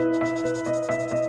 Música